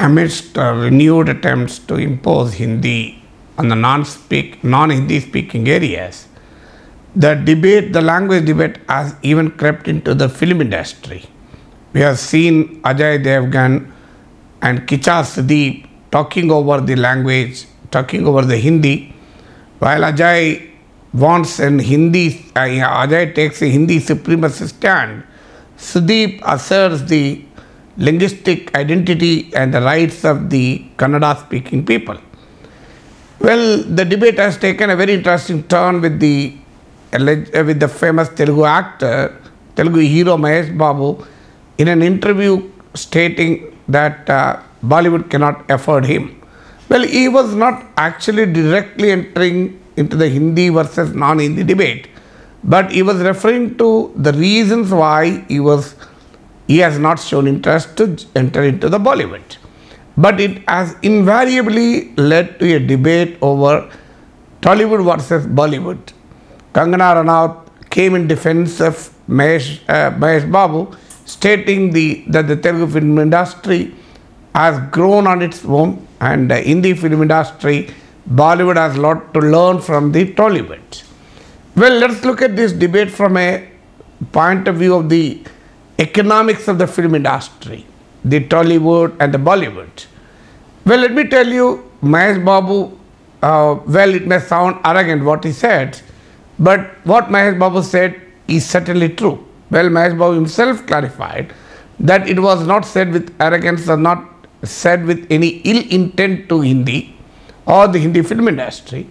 amidst uh, renewed attempts to impose Hindi on the non-speak, non-Hindi speaking areas, the debate, the language debate has even crept into the film industry. We have seen Ajay Devgan and Kicha Sudeep talking over the language, talking over the Hindi, while Ajay wants an Hindi, uh, Ajay takes a Hindi supremacy stand. Sudeep asserts the linguistic identity and the rights of the Kannada speaking people. Well, the debate has taken a very interesting turn with the uh, with the famous Telugu actor, Telugu hero Mahesh Babu, in an interview stating that uh, Bollywood cannot afford him. Well, he was not actually directly entering into the Hindi versus non-Hindi debate, but he was referring to the reasons why he was he has not shown interest to enter into the Bollywood. But it has invariably led to a debate over Tollywood versus Bollywood. Kangana Ranaut came in defense of Mahesh, uh, Mahesh Babu, stating the, that the Telugu film industry has grown on its own and uh, in the film industry, Bollywood has a lot to learn from the Tollywood. Well, let's look at this debate from a point of view of the economics of the film industry, the Tollywood and the Bollywood. Well, let me tell you, Mahesh Babu, uh, well, it may sound arrogant what he said, but what Mahesh Babu said is certainly true. Well, Mahesh Babu himself clarified that it was not said with arrogance or not said with any ill intent to Hindi or the Hindi film industry.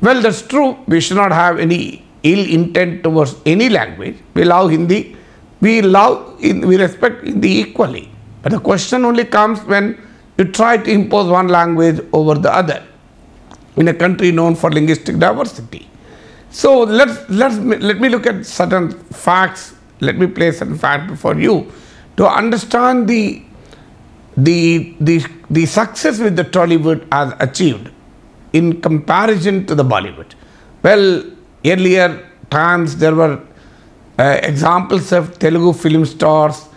Well, that's true. We should not have any ill intent towards any language. We love Hindi. We love, we respect Hindi equally. But the question only comes when you try to impose one language over the other in a country known for linguistic diversity. So let's, let's let me look at certain facts. Let me place certain facts before you to understand the the the the success with the Tollywood has achieved in comparison to the Bollywood. Well, earlier times there were examples of Telugu film stars,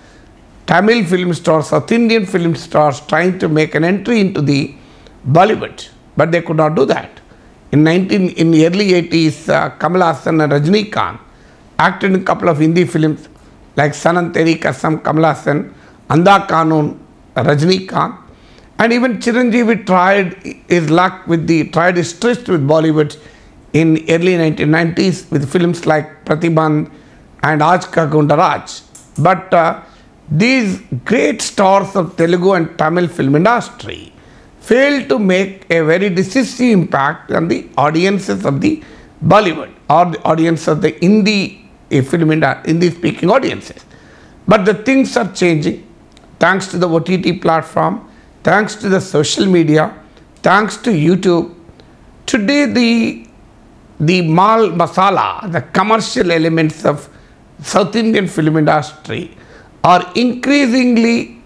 Tamil film stars, South Indian film stars trying to make an entry into the Bollywood, but they could not do that. In 19 in the early 80s, uh, Kamal Haasan and Rajnikant acted in a couple of Hindi films like Sanam Teri Kasam, Kamal Haasan, Andha Kanoon, Rajnikant, and even Chiranjeevi tried his luck with the tried his tryst with Bollywood in early 1990s with films like Pratibandh and Aaj Ka Goonda Raj. But uh, these great stars of Telugu and Tamil film industry failed to make a very decisive impact on the audiences of the Bollywood or the audience of the Hindi uh, film industry, Hindi speaking audiences. But the things are changing thanks to the OTT platform, thanks to the social media, thanks to YouTube. Today, the the mal masala, the commercial elements of South Indian film industry are increasingly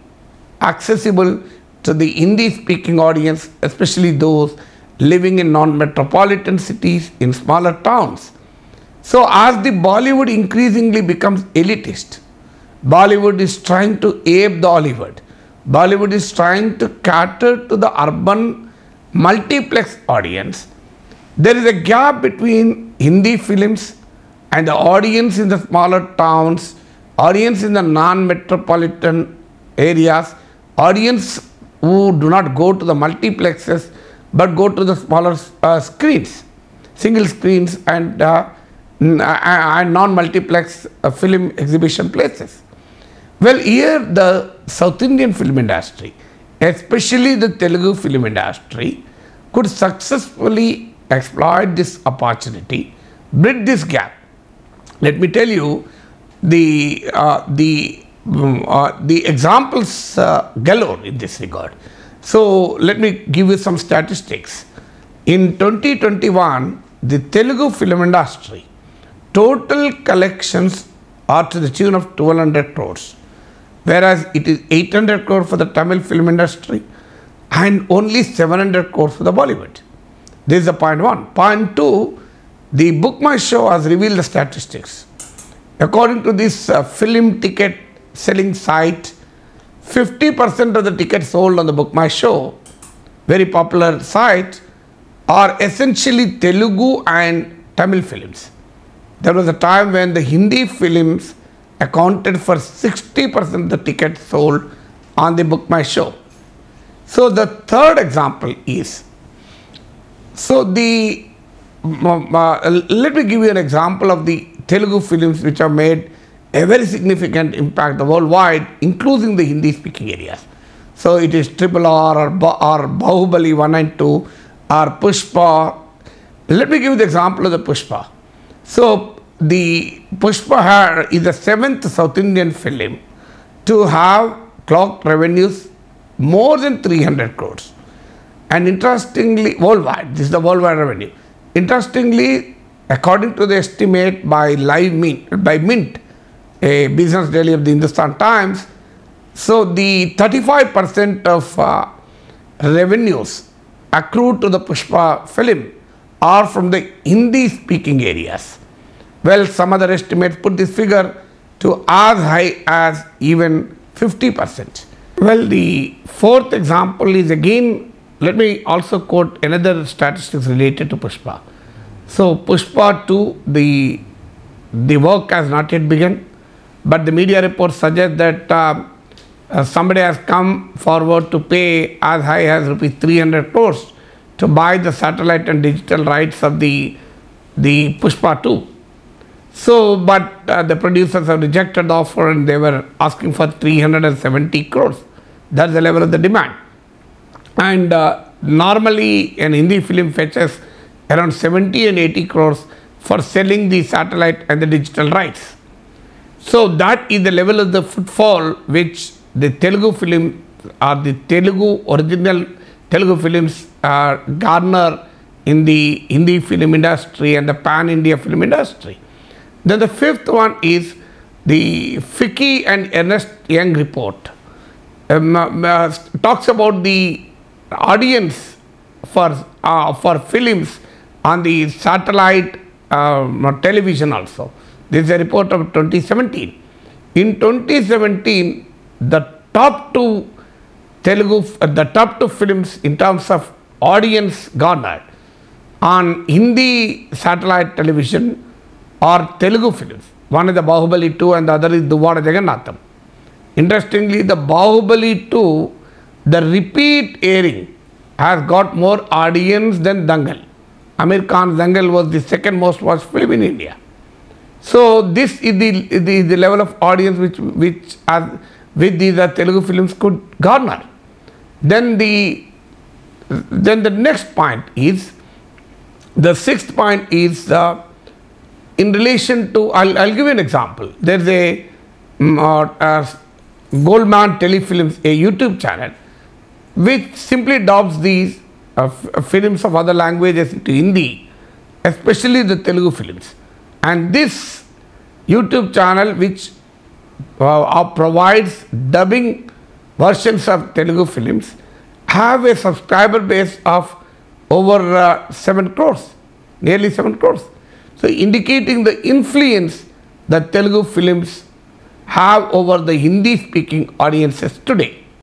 accessible to the Hindi speaking audience, especially those living in non metropolitan cities in smaller towns. So, as the Bollywood increasingly becomes elitist, Bollywood is trying to ape the Hollywood. Bollywood is trying to cater to the urban multiplex audience. There is a gap between Hindi films and the audience in the smaller towns, audience in the non-metropolitan areas, audience who do not go to the multiplexes but go to the smaller uh, screens, single screens and, uh, and non-multiplex uh, film exhibition places. Well, here the South Indian film industry, especially the Telugu film industry, could successfully exploit this opportunity, bridge this gap. Let me tell you the uh, the um, uh, the examples uh, galore in this regard. So let me give you some statistics. In 2021, the Telugu film industry total collections are to the tune of 1200 crores whereas it is 800 crore for the Tamil film industry and only 700 crore for the Bollywood. This is the point one. Point two, the Book My Show has revealed the statistics. According to this uh, film ticket selling site, 50% of the tickets sold on the Book My Show, very popular site, are essentially Telugu and Tamil films. There was a time when the Hindi films accounted for 60% of the tickets sold on the Book My Show. So the third example is so the let me give you an example of the Telugu films which have made a very significant impact worldwide, including the Hindi speaking areas. So it is Triple R or, or Bahubali 1 and 2 or Pushpa. Let me give you the example of the Pushpa. So the Pushpa is the seventh South Indian film to have clocked revenues more than 300 crores. And interestingly, worldwide, this is the worldwide revenue. Interestingly, according to the estimate by Live Mint, by Mint, a business daily of the Hindustan Times, so the 35% of uh, revenues accrued to the Pushpa film are from the Hindi speaking areas. Well, some other estimates put this figure to as high as even 50%. Well, the fourth example is again, let me also quote another statistics related to Pushpa. So, Pushpa 2, the, the work has not yet begun, but the media reports suggest that uh, uh, somebody has come forward to pay as high as rupees 300 crores to buy the satellite and digital rights of the, the Pushpa 2. So, but uh, the producers have rejected the offer and they were asking for 370 crores. That's the level of the demand. And uh, normally an Hindi film fetches around 70 and 80 crores for selling the satellite and the digital rights. So that is the level of the footfall which the Telugu film or the Telugu original Telugu films uh, garner in the Hindi film industry and the pan-India film industry. Then the fifth one is the FICCI and Ernst Young report. Um, uh, talks about the audience for uh, for films on the satellite uh, television also. This is a report of 2017. In 2017, the top two Telugu, uh, the top two films in terms of audience garnered on Hindi satellite television are Telugu films. One is the Bahubali 2 and the other is Duvvada Jagannadham. Interestingly, the Bahubali 2, the repeat airing has got more audience than Dangal. Aamir Khan's Dangal was the second most watched film in India. So this is the, the, the level of audience which, which as, with these uh, Telugu films could garner. Then the, then the next point is, the sixth point is the uh, in relation to, I'll, I'll give you an example. There's a, mm, uh, Goldmines Telefilms, a YouTube channel, which simply adopts these uh, uh, films of other languages into Hindi, especially the Telugu films. And this YouTube channel, which uh, uh provides dubbing versions of Telugu films, have a subscriber base of over uh, 7 crores, nearly 7 crores. So indicating the influence that Telugu films have over the Hindi speaking audiences today.